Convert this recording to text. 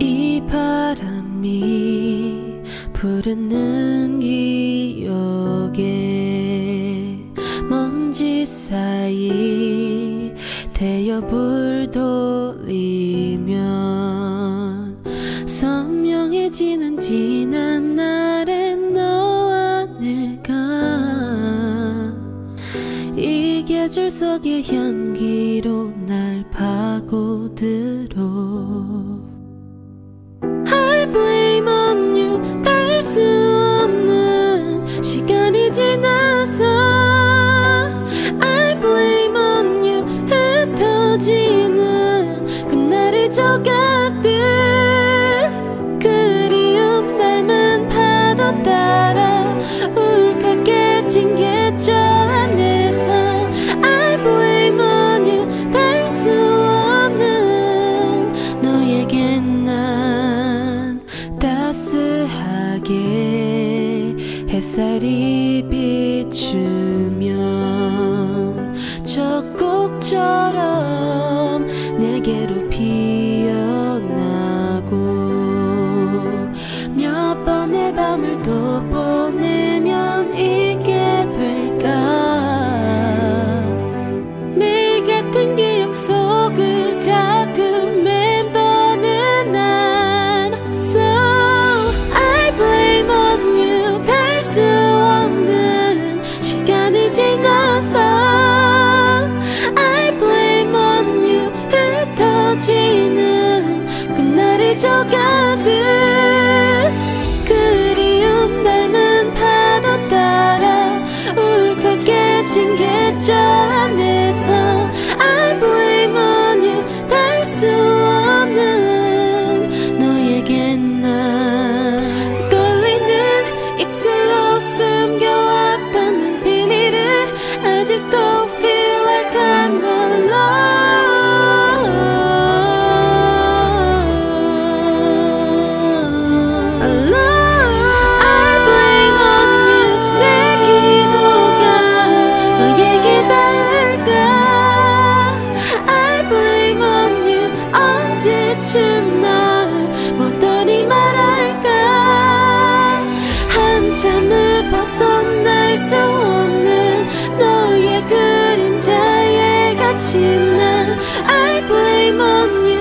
이 바람이 부르는 기억에 먼지 사이 대여불 돌리면 선명해지는 지난 날의 너와 내가 이 계절 속의 향기로 날 파고들어 blame 햇살이 비추면 적곡처럼 내게로 피어나고 몇 번의 밤을 또 보 흩어지는 그날의 조각들 그리움 닮은 파도 따라 울컥해 찡겠죠 안에서 I blame on you. 닿을 수 없는 너에겐 난 떨리는 입술로 숨겨왔던 난 비밀을 아직도 feel 언제쯤 날 못더니 말할까? 한참을 벗어날 수 없는 너의 그림자에 갇힌 난 I blame on you